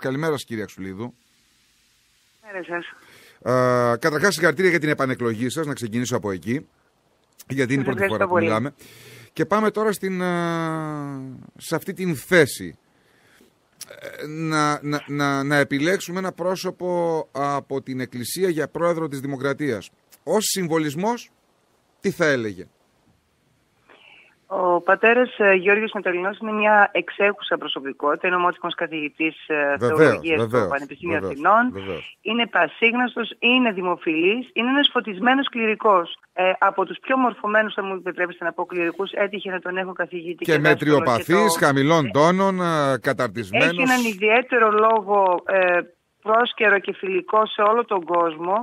Καλημέρα, κύριε Αξουλίδου. Καλημέρα σας. Καταρχάς, συγχαρητήρια για την επανεκλογή σας. Να ξεκινήσω από εκεί. Γιατί είναι η πρώτη φορά που μιλάμε. Και πάμε τώρα στην, σε αυτή την θέση. Ε, να, να, να, να επιλέξουμε ένα πρόσωπο από την Εκκλησία για πρόεδρο της Δημοκρατίας. Ως συμβολισμός, τι θα έλεγε; Ο πατέρας ε, Γιώργος Μεταλλινό είναι μια εξέχουσα προσωπικότητα. Είναι ομότιμο καθηγητής ε, θεολογίας στο Πανεπιστήμιο Αθηνών. Είναι πασίγνωστος, είναι δημοφιλής, είναι ένας φωτισμένος κληρικός. Ε, από τους πιο μορφωμένους, θα μου επιτρέψετε να πω, κληρικούς, έτυχε να τον έχω καθηγητή. Και, και μετριοπαθής, το... χαμηλών τόνων, ε, καταρτισμένος. Έχει έναν ιδιαίτερο λόγο ε, πρόσκαιρο και φιλικό σε όλο τον κόσμο.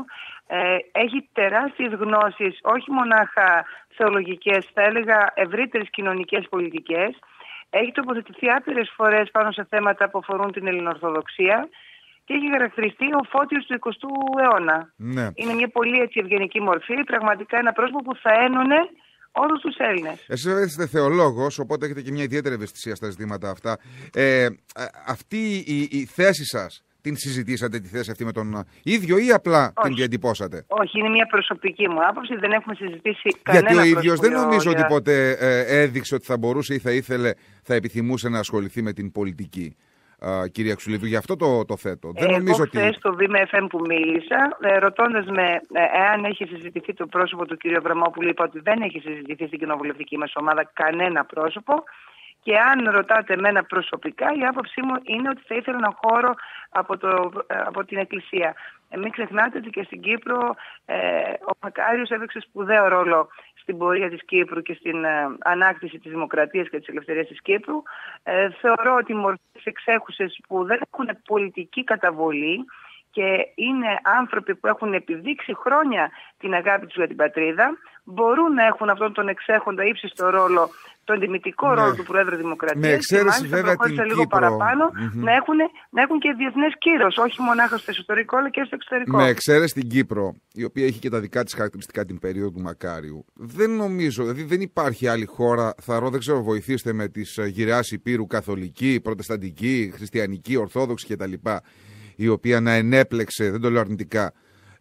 Ε, έχει τεράστιες γνώσεις, όχι μονάχα θεολογικές, θα έλεγα ευρύτερες κοινωνικές πολιτικές. Έχει τοποθετηθεί άπειρες φορές πάνω σε θέματα που αφορούν την Ελληνορθοδοξία και έχει χαρακτηριστεί ο φώτιος του 20ου αιώνα. Ναι. Είναι μια πολύ έτσι ευγενική μορφή, πραγματικά ένα πρόσωπο που θα ένωνε όλους τους Έλληνες. Εσείς είστε θεολόγος, οπότε έχετε και μια ιδιαίτερη ευαισθησία στα ζητήματα αυτά. Ε, αυτή η, η θέση σας την συζητήσατε τη θέση αυτή με τον ίδιο ή απλά την διατυπώσατε; Όχι, είναι μια προσωπική μου άποψη. Δεν έχουμε συζητήσει κανένα Γιατί ο ίδιος δεν νομίζω ότι ποτέ ε, έδειξε ότι θα μπορούσε ή θα ήθελε, θα επιθυμούσε να ασχοληθεί με την πολιτική. Uh, κυρία Ξουλίδου, γι' αυτό το, το θέτω. δεν νομίζω εγώ χθες ότι... στο Βήμα FM που μίλησα, ε, ρωτώντας με ε, εάν έχει συζητηθεί το πρόσωπο του κ. Αβραμόπουλου, είπα ότι δεν έχει συζητηθεί στην κοινοβουλευτική μας ομάδα κανένα πρόσωπο. Και αν ρωτάτε εμένα προσωπικά, η άποψή μου είναι ότι θα ήθελα ένα χώρο από, το, από την Εκκλησία. Ε, μην ξεχνάτε ότι και στην Κύπρο ε, ο Μακάριος έπαιξε σπουδαίο ρόλο στην πορεία της Κύπρου και στην ε, ανάκτηση της δημοκρατίας και της ελευθερίας της Κύπρου. Ε, θεωρώ ότι οι μορφές εξέχουσες που δεν έχουν πολιτική καταβολή και είναι άνθρωποι που έχουν επιδείξει χρόνια την αγάπη τους για την πατρίδα, μπορούν να έχουν αυτόν τον εξέχοντα ύψιστο ρόλο τον τιμητικό ναι. ρόλο του Πρόεδρου Δημοκρατίας. Με εξαίρεση βέβαια την λίγο Κύπρο. παραπάνω να, έχουν, να έχουν και διεθνές κύρος, όχι μονάχα στο εσωτερικό αλλά και στο εξωτερικό. Με εξαίρεση την Κύπρο, η οποία έχει και τα δικά της χαρακτηριστικά την περίοδο του Μακάριου, δεν νομίζω, δηλαδή δεν υπάρχει άλλη χώρα, θα ρω, δεν ξέρω, βοηθήστε με τη ε, γυραιά Υπήρου καθολική, προτεσταντική, χριστιανική, ορθόδοξη κτλ. Η οποία να ενέπλεξε, δεν το λέω αρνητικά,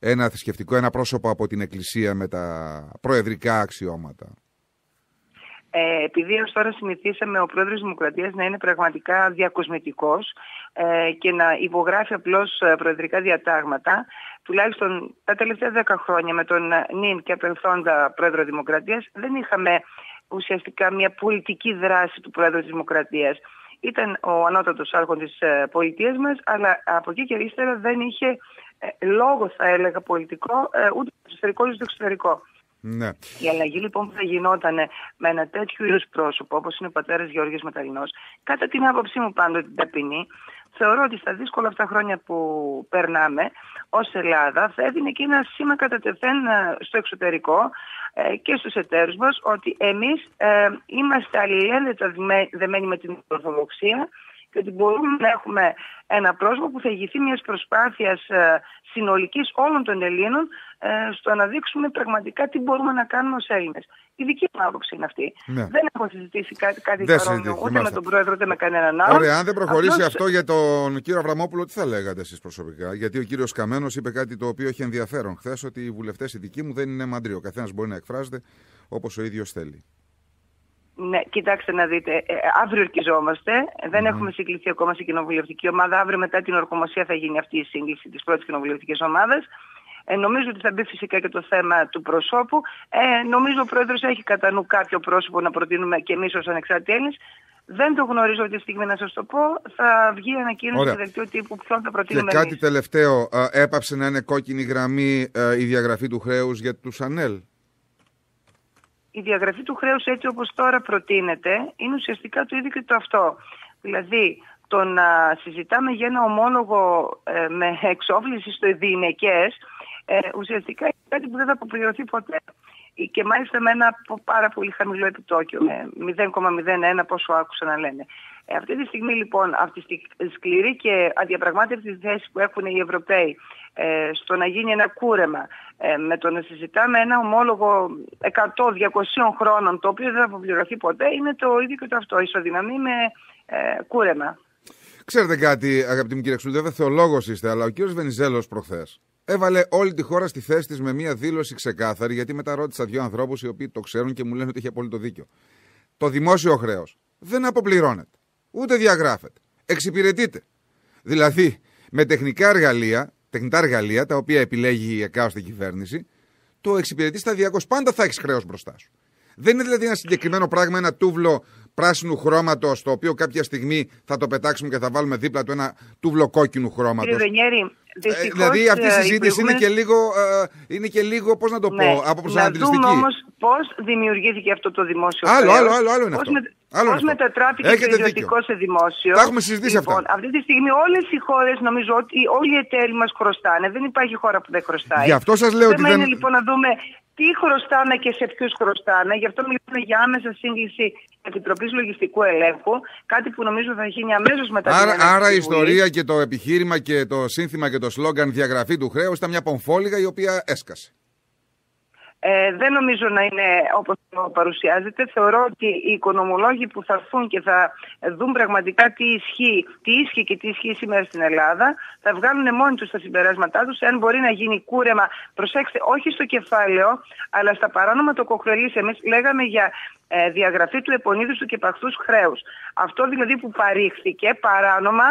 ένα θρησκευτικό, ένα πρόσωπο από την Εκκλησία με τα προεδρικά αξιώματα. Ε, επειδή ως τώρα συνηθίσαμε ο πρόεδρος της Δημοκρατίας να είναι πραγματικά διακοσμητικός ε, και να υπογράφει απλώς ε, προεδρικά διατάγματα, τουλάχιστον τα τελευταία δέκα χρόνια με τον νυν και απενθόντα πρόεδρο Δημοκρατίας δεν είχαμε ουσιαστικά μια πολιτική δράση του πρόεδρου της Δημοκρατίας. Ήταν ο ανώτατος άρχον της ε, πολιτείας μας, αλλά από εκεί και ύστερα δεν είχε λόγος θα έλεγα πολιτικό ούτε στο εσωτερικό ούτε στο εξωτερικό. Ναι. Η αλλαγή λοιπόν που θα γινόταν με ένα τέτοιο είδους πρόσωπο όπως είναι ο πατέρας Γιώργη Μεταλλινό, κατά την άποψή μου πάντοτε την ταπεινή, θεωρώ ότι στα δύσκολα αυτά χρόνια που περνάμε ως Ελλάδα θα έδινε και ένα σήμα κατά τεθέν ε, στο εξωτερικό ε, και στους εταίρους μας ότι εμείς ε, είμαστε αλληλένδετα δεμένοι με την Ορθοδοξία και ότι μπορούμε να έχουμε ένα πρόσωπο που θα ηγηθεί μιας προσπάθειας ε, συνολικής όλων των Ελλήνων ε, στο να δείξουμε πραγματικά τι μπορούμε να κάνουμε ως Έλληνες. Η δική μου άποψη είναι αυτή. Ναι. Δεν έχω συζητήσει κάτι, κάτι παρόμοιο ούτε με τον Πρόεδρο ούτε με κανέναν άλλο. Ωραία, αν δεν προχωρήσει αυτό για τον κύριο Αβραμόπουλο, τι θα λέγατε εσείς προσωπικά; Γιατί ο κύριος Καμένος είπε κάτι το οποίο έχει ενδιαφέρον χθες, ότι οι βουλευτές οι δικοί μου δεν είναι μαντρί. Ο καθένας μπορεί να εκφράζεται όπως ο ίδιος θέλει. Ναι, κοιτάξτε να δείτε. Ε, αύριο ορκιζόμαστε. Δεν έχουμε συγκληθεί ακόμα στην κοινοβουλευτική ομάδα. Αύριο μετά την ορκομοσία θα γίνει αυτή η σύγκληση της πρώτης κοινοβουλευτικής ομάδας. Ε, νομίζω ότι θα μπει φυσικά και το θέμα του προσώπου. Ε, νομίζω ο Πρόεδρος έχει κατά νου κάποιο πρόσωπο να προτείνουμε και εμείς ως ανεξάρτητοι Έλληνε. Δεν το γνωρίζω αυτή τη στιγμή να σας το πω. Θα βγει ανακοίνωση σε δελτίο τύπου ποιον θα προτείνουμε. Και κάτι εμείς. τελευταίο. Έπαψε να είναι κόκκινη γραμμή η διαγραφή του χρέους για τους ΑΝΕΛ η διαγραφή του χρέους έτσι όπως τώρα προτείνεται είναι ουσιαστικά το ίδιο και το αυτό. Δηλαδή το να συζητάμε για ένα ομόλογο ε, με εξόφληση στο διηνεκές ε, ουσιαστικά είναι κάτι που δεν θα αποπληρωθεί ποτέ. Και μάλιστα με ένα πάρα πολύ χαμηλό επιτόκιο, με 0,01 πόσο άκουσα να λένε. Ε, αυτή τη στιγμή λοιπόν αυτή τη σκληρή και αδιαπραγμάτευτη θέση που έχουν οι Ευρωπαίοι ε, στο να γίνει ένα κούρεμα ε, με το να συζητάμε ένα ομόλογο 100-200 χρόνων το οποίο δεν θα αποπληρωθεί ποτέ είναι το ίδιο και το αυτό, ισοδυναμεί με ε, κούρεμα. Ξέρετε κάτι, αγαπητοί μου κύριε Ξούλη, βέβαια θεολόγος είστε, αλλά ο κύριος Βενιζέλος προχθές έβαλε όλη τη χώρα στη θέση της με μία δήλωση ξεκάθαρη, γιατί μετά ρώτησα δύο ανθρώπους οι οποίοι το ξέρουν και μου λένε ότι έχει απόλυτο δίκιο. Το δημόσιο χρέος δεν αποπληρώνεται, ούτε διαγράφεται. Εξυπηρετείται. Δηλαδή, με τεχνικά εργαλεία, τεχνητά εργαλεία, τα οποία επιλέγει η εκάστοτε κυβέρνηση, το εξυπηρετεί σταδιακώ. Πάντα θα έχεις χρέος μπροστά σου. Δεν είναι δηλαδή ένα συγκεκριμένο πράγμα, ένα τούβλο πράσινου χρώματος, το οποίο κάποια στιγμή θα το πετάξουμε και θα βάλουμε δίπλα του ένα τούβλο κόκκινου χρώματος. Κύριε Δενιέρη, Ε, δηλαδή αυτή η ε, συζήτηση είναι και λίγο, ε, είναι και λίγο πώς να το πω, Ναι. από Να προσανατολιστική. δούμε όμως πώς δημιουργήθηκε αυτό το δημόσιο Άλλο, χρέος, άλλο, άλλο, άλλο είναι πώς αυτό. με- Άλλο είναι πώς αυτό. μετατράπηκε Έχετε το ιδιωτικό δίκιο. σε δημόσιο. Τα έχουμε συζητήσει λοιπόν, αυτά. Αυτή τη στιγμή όλες οι χώρες νομίζω ότι όλοι οι εταίροι μας χρωστάνε. Δεν υπάρχει χώρα που δεν χρωστάει. Γι' αυτό σας λέω Το ότι θέμα δεν- είναι λοιπόν να δούμε τι χρωστάμε και σε ποιους χρωστάνε. Γι' αυτό μιλάμε για άμεσα σύγκληση Επιτροπής Λογιστικού Ελέγχου. Κάτι που νομίζω θα γίνει αμέσως μετά την Άρα, έναρξη άρα η της Βουλής. ιστορία και το επιχείρημα και το σύνθημα και το σλόγγαν διαγραφή του χρέους ήταν μια πομφόλιγα η οποία έσκασε. Ε, δεν νομίζω να είναι όπως το παρουσιάζεται. Θεωρώ ότι οι οικονομολόγοι που θα έρθουν και θα δουν πραγματικά τι ισχύει, τι ίσχυε και τι ισχύει σήμερα στην Ελλάδα, θα βγάλουν μόνοι τους τα συμπεράσματά τους, αν μπορεί να γίνει κούρεμα, προσέξτε, όχι στο κεφάλαιο, αλλά στα παράνομα το κοκρελής. Εμείς λέγαμε για ε, διαγραφή του επονίδους του και παχθούς χρέους. Αυτό δηλαδή που παρήχθηκε παράνομα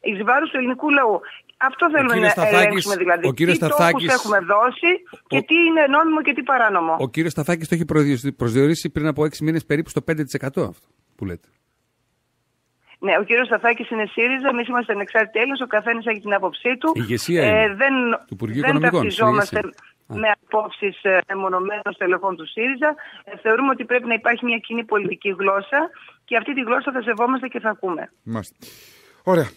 εις βάρος του ελληνικού λαού. Αυτό θέλουμε κύριος να Σταθάκης- ελέγξουμε δηλαδή. ο κύριος τι τόκους Σταθάκης- έχουμε δώσει και Ο- τι είναι νόμιμο και τι παράνομο. Ο κύριος Σταθάκης το έχει προσδιορίσει- προσδιορίσει πριν από έξι μήνες περίπου στο 5% αυτό που λέτε. Ναι, ο κύριος Σταθάκης είναι ΣΥΡΙΖΑ, εμείς είμαστε ανεξάρτητοι Έλληνες, ο καθένας έχει την άποψή του. Ε, Η ηγεσία είναι. δεν Του Υπουργείου δεν Οικονομικών, ταυτιζόμαστε στην ηγεσία. με απόψεις μεμονωμένων στελεχών του ΣΥΡΙΖΑ. Ε, θεωρούμε ότι πρέπει να υπάρχει μια κοινή πολιτική γλώσσα και αυτή τη γλώσσα θα σεβόμαστε και θα ακούμε. Μάλιστα. Ωραία.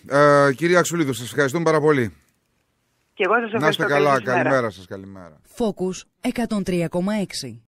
Ε, κυρία Αξουλίδου, σας ευχαριστούμε πάρα πολύ. Και εγώ σας Να ευχαριστώ. είστε Καλή καλά. σας μέρα. Καλημέρα σας. Καλημέρα. Focus 103,6.